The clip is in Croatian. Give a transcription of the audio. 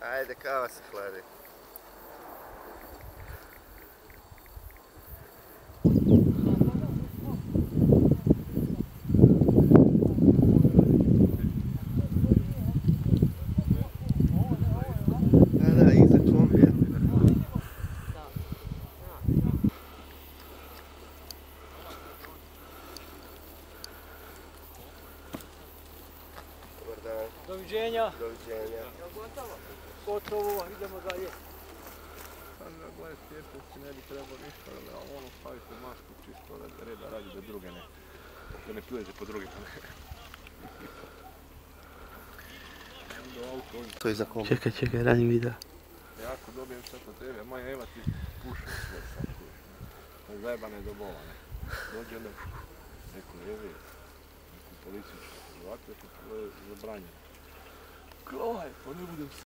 Ajde, kava se hladi. Doviđenja. doviđenja. Gotovo, idemo dalje. Sad da gledaj svjetlosti ne bi trebao ništa, da ono stavite masku čisto da reda radi da druge ne, da ne pljujete po drugima. To je za kombija. Čekaj, čekaj, radim video. jako dobijem sad na tebe, moj Eva ti puši sve sad kuš. To je zajebane do bola, ne. Dođe onda neko jevi, neku policiju ovako, to je zabranjeno. Oh meu Deus.